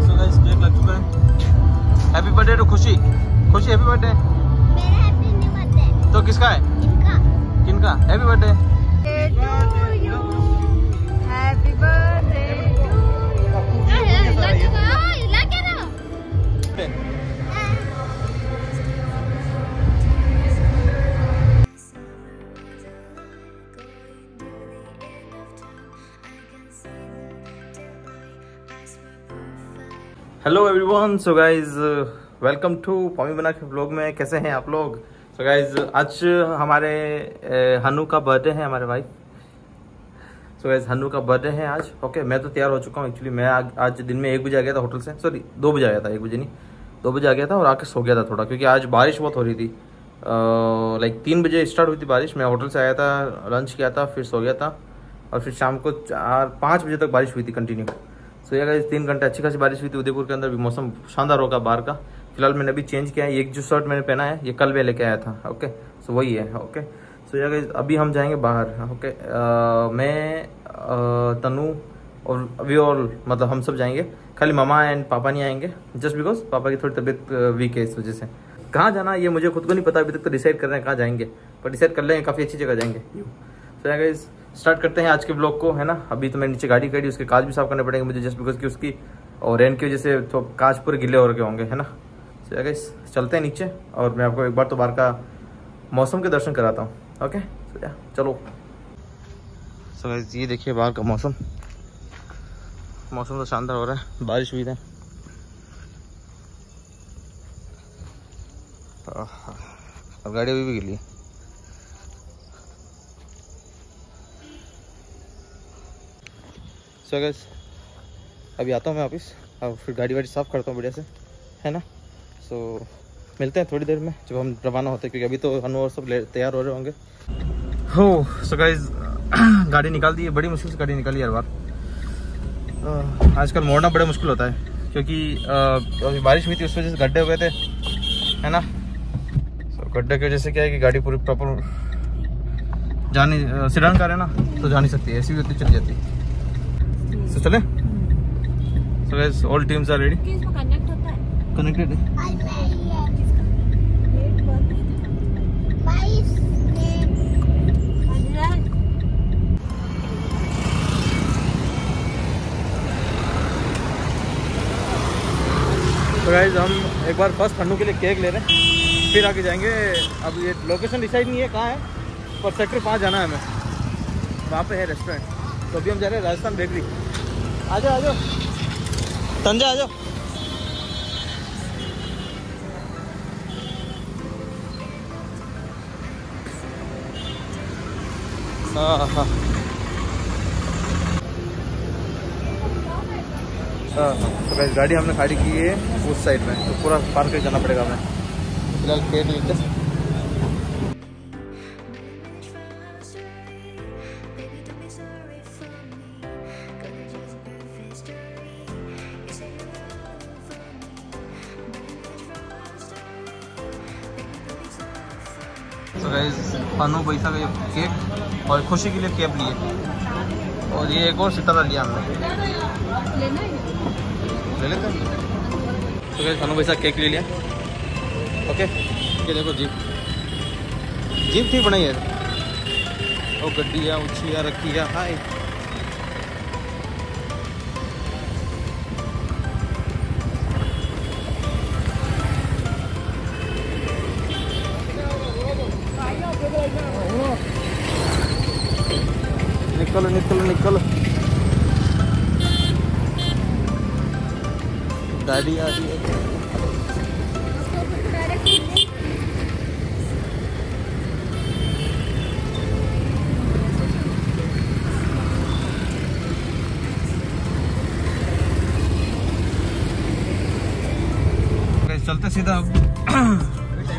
So guys cake लग चुका है। Happy birthday to Khushi. Khushi happy birthday मेरा हैप्पी नहीं बर्थडे तो किसका है? इनका किनका? Happy birthday happy birthday hello everyone so guys welcome to पॉमी बना के ब्लॉग में। कैसे हैं आप लोग? सो गाइस आज हमारे हनु का बर्थडे है हमारे भाई। सो गाइस हनु का बर्थडे है आज। ओके okay, मैं तो तैयार हो चुका हूँ एक्चुअली मैं आज, आज दिन में एक बजे आ गया था होटल से। सॉरी दो बजे आ गया था एक बजे नहीं। दो बजे आ गया था और आके सो गया था थोड़ा क्योंकि आज बारिश बहुत हो रही थी। लाइक तीन बजे स्टार्ट हुई थी बारिश। मैं होटल से आया था लंच किया था फिर सो गया था। और फिर शाम को चार पाँच बजे तक बारिश हुई थी कंटिन्यू सो ये गाइस तीन घंटे अच्छी खासी बारिश हुई थी उदयपुर के अंदर भी। मौसम शानदार होगा बाहर का। फ़िलहाल मैंने अभी चेंज किया है। एक जो शर्ट मैंने पहना है ये कल मैं लेके आया था ओके सो वही है ओके सो ये गाइस अभी हम जाएँगे बाहर ओके मैं तनु और अभी और मतलब हम सब जाएँगे। खाली मामा एंड पापा नहीं आएँगे जस्ट बिकॉज़ पापा की थोड़ी तबीयत वीक है इस वजह से। कहाँ जाना ये मुझे खुद को नहीं पता अभी तक तो डिसाइड कर रहे हैं कहाँ जाएँगे। पर डिसाइड कर लेंगे काफ़ी अच्छी जगह जाएँगे। सो so, स्टार्ट करते हैं आज के ब्लॉग को है ना? अभी तो मैं नीचे गाड़ी खड़ी उसके कांच भी साफ़ करने पड़ेंगे मुझे जस्ट बिकॉज़ की उसकी और रेन की वजह से तो कांच पूरे गिले हो रखे होंगे है ना? So, गाइस चलते हैं नीचे और मैं आपको एक बार तो बाहर का मौसम के दर्शन कराता हूँ ओके चलो। सो गाइस ये देखिए बाहर का मौसम। मौसम तो शानदार हो रहा है बारिश हुई है। अब गाड़ी अभी भी गिली है। सो गैस अभी आता हूँ मैं वापस। और फिर गाड़ी वाड़ी साफ़ करता हूँ बढ़िया से। है ना? सो so, मिलते हैं थोड़ी देर में जब हम रवाना होते हैं क्योंकि अभी तो हनु और सब तैयार हो रहे होंगे। हो सो गाइस गाड़ी निकाल दी है बड़ी मुश्किल से गाड़ी निकाली हर बार आजकल मोड़ना बड़ा मुश्किल होता है क्योंकि अभी बारिश हुई थी उस वजह से गड्ढे हो गए थे। है ना? सो गड्ढे की वजह से क्या है कि गाड़ी पूरी प्रॉपर जा नहीं सिडान कार है ना तो जा नहीं सकती ऐसी भी होती चली जाती। तो चले? So guys all teams are ready connect होता है। कनेक्टेड है तो गाइज़ हम एक बार फ़र्स्ट ठंडू के लिए केक ले रहे हैं। फिर आगे जाएँगे। अब ये लोकेशन डिसाइड नहीं है कहाँ है पर सेक्टर पाँच जाना है हमें। वहाँ पे है रेस्टोरेंट तो अभी हम जा रहे हैं राजस्थान बेकरी आ आ जाओ हाँ हाँ। तो गाड़ी हमने खड़ी की है उस साइड में तो पूरा पार करके जाना पड़ेगा हमें। फ़िलहाल केक लेते भाई पैसा का केक और खुशी के लिए केप लिए। और ये एक और सितारा लिया हमने। ले लेते हैं। तो गाइस फानू पैसा केक ले लिया। ओके ये देखो जीप जीप थी बनाई है। और गड्डी है उछिया रखी है हाय। निकलो निकल निकलो। गाड़ी आ रही है। चलते सीधा अब।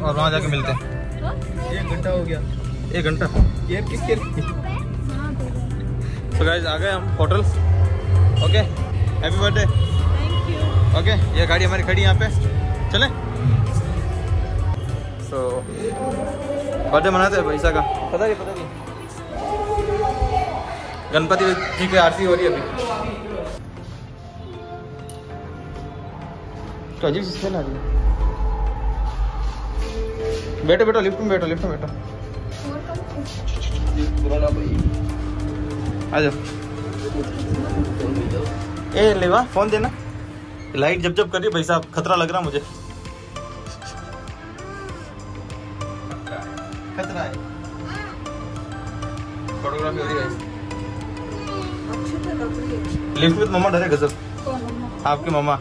और वहाँ जाके मिलते हैं। एक घंटा हो गया। एक घंटा। ये किसके लिए? तो गाइस आ गए हम hotel okay happy birthday okay ये गाड़ी हमारी खड़ी यहाँ पे. चले? सो बर्थडे मनाते हैं भैसा का. पता नहीं पता नहीं. गणपति जी की आरती हो रही है अभी. तो अजीब सी स्मेल आ रही है। बैठो बैठो लिफ्ट में बैठो लिफ्ट में बैठो। आ जाओ। ए लेवा फ़ोन देना। लाइट जब जब कर रही भाई साहब खतरा लग रहा मुझे। खतरा है। फोटोग्राफी हो रही है अच्छे से लग लिफ्ट में मम्मा डरे गजब आपकी मम्मा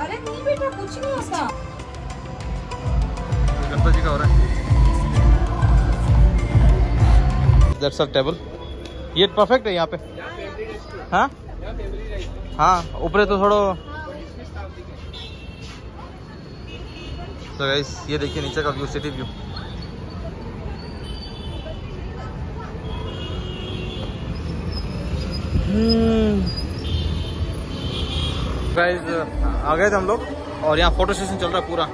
अरे नहीं बेटा कुछ नहीं होता। गणपति जी का हो रहा है। That's a table. ये परफेक्ट है यहाँ पे। हाँ? हाँ ऊपर तो थोड़ा। तो गाइस ये देखिए नीचे का व्यू सिटी व्यू गाइस आ गए थे हम लोग, और यहाँ फ़ोटो सेशन चल रहा है पूरा।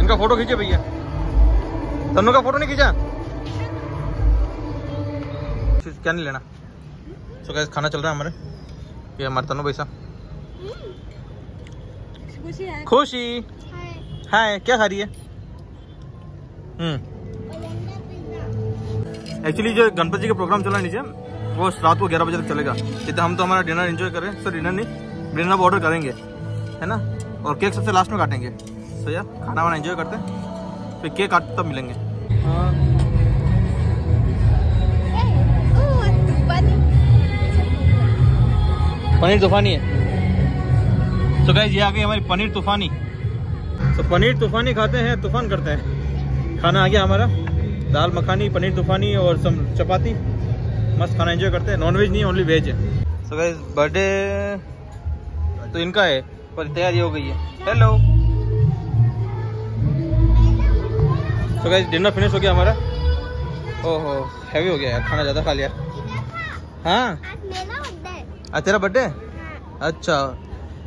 इनका फ़ोटो खींचे भैया। तन्नू का फ़ोटो नहीं खींचा? क्या नहीं लेना? तो गाइस खाना चल रहा है हमारे। ये हमारे भैसा खुशी है खुशी। हाय, क्या खा रही है? हम्म। एक्चुअली जो गणपति जी का प्रोग्राम चला नीचे, वो रात को ग्यारह बजे तक चलेगा। इतना हम तो हमारा डिनर एंजॉय कर हैं सर डिनर नहीं डिनर अब ऑर्डर करेंगे। है ना? और केक सबसे लास्ट में काटेंगे। तो यार खाना वाना एंजॉय करते हैं। फिर केक काटते तब मिलेंगे। पनीर तूफानी है। तो गाइज़ ये आ गई हमारी पनीर तूफानी। तो पनीर तूफानी खाते हैं तूफ़ान करते हैं। खाना आ गया हमारा। दाल मखानी पनीर तूफानी और सम चपाती। मस्त खाना एंजॉय करते हैं। नॉन वेज नहीं ओनली वेज है। सो गाइज़ बर्थडे तो इनका है पर तैयारी हो गई है। हेलो तो गाइज़ डिनर फिनिश हो गया हमारा। ओहो हैवी हो गया यार खाना ज़्यादा खा लिया। हाँ? तेरा बर्थडे अच्छा।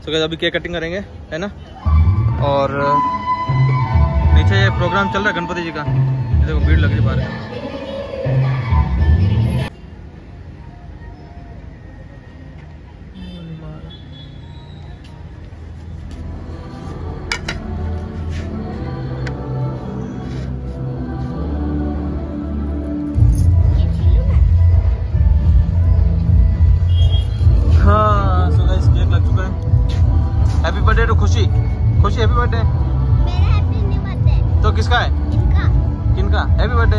सो क्या अभी केक कटिंग करेंगे, है ना? और नीचे ये प्रोग्राम चल रहा है गणपति जी का। देखो, भीड़ लग रही बाहर। खुशी हैप्पी बर्थडे मेरा हैप्पी न्यू बर्थडे तो किसका है? इनका. किनका? हैप्पी बर्थडे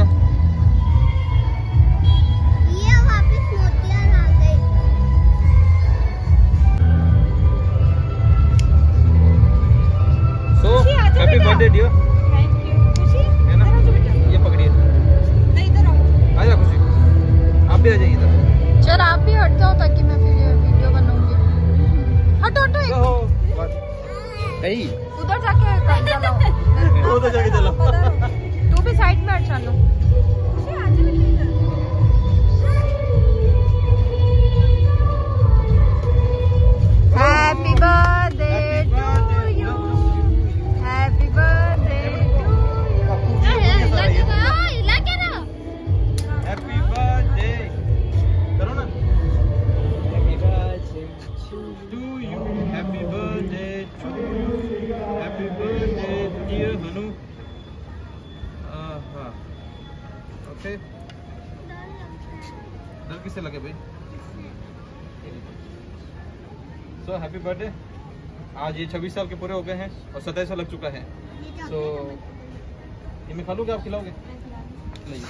ये वापस मोतियान आ गई सो हैप्पी बर्थडे डियर किससे लगे भाई? सो हैप्पी बर्थडे आज ये 26 साल के पूरे हो गए हैं और 27 साल लग चुका है। सो so, ये मैं खा लूँ क्या? आप खिलाओगे? नहीं।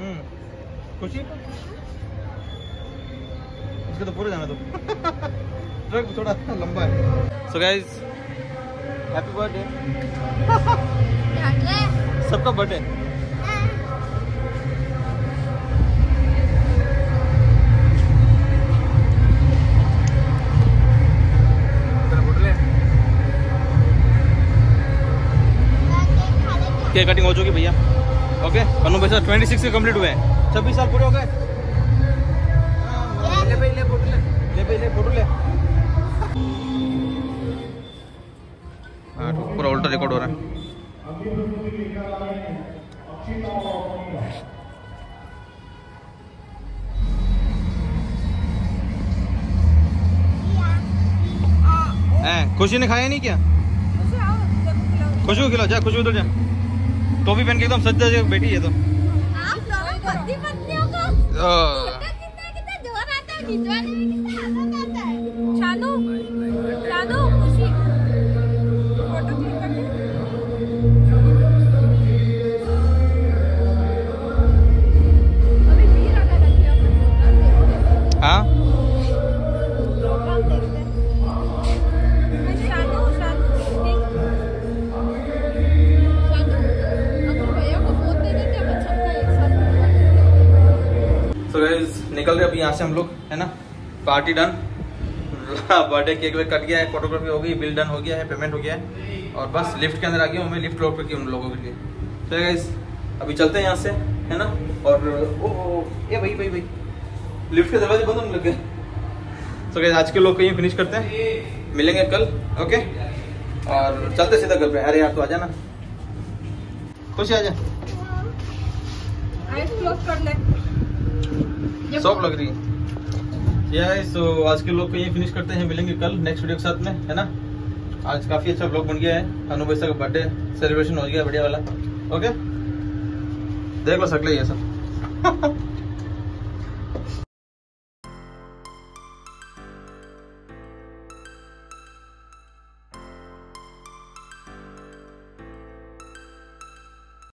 हम्म। खुशी? इसको तो पूरे जाना दो। ट्रक थोड़ा लंबा है। So so guys happy birthday सबका बर्थडे केक कटिंग हो चुकी भैया. ओके अनु भैया ट्वेंटी सिक्स कंप्लीट हुए हैं. छब्बीस साल पूरे हो गए? ले भाई ले फ़ोटो ले. ले भाई ले फ़ोटो ले. देखो पूरा उल्टा रिकॉर्ड हो रहा है। खुशी ने खाया नहीं क्या? खुशबू खिलाओ जा खुशबू उधर जा। टोपी पहन के एकदम सज्जा जो बैठी है तो। आप लोगों को पत्नी पत्नियों को कितना कितना ज़ोर आता है निकल रहे अभी यहाँ से हम लोग है ना? पार्टी डन बर्थडे केक वेक कट गया है फोटोग्राफी हो गई बिल डन हो गया है पेमेंट हो गया है। और बस लिफ्ट के अंदर आ गया हूँ मैं लिफ्ट लोड करके उन लोगों के लिए। तो गाइस अभी चलते हैं यहाँ से है ना? और ओ, ओ ये भाई भाई भाई। लिफ्ट के दरवाजे बंद होने लग गए। तो गाइस आज के लोग को यहीं फिनिश करते हैं। मिलेंगे कल ओके और चलते सीधा घर पे। अरे यार तो आ जाना खुश आ जा। सॉफ्ट लग रही है। तो आज के लोग को ये फिनिश करते हैं मिलेंगे कल नेक्स्ट वीडियो के साथ में है ना? आज काफ़ी अच्छा ब्लॉग बन गया है अनु भाई का बर्थडे सेलिब्रेशन हो गया बढ़िया वाला ओके देख लो सकले ये सब।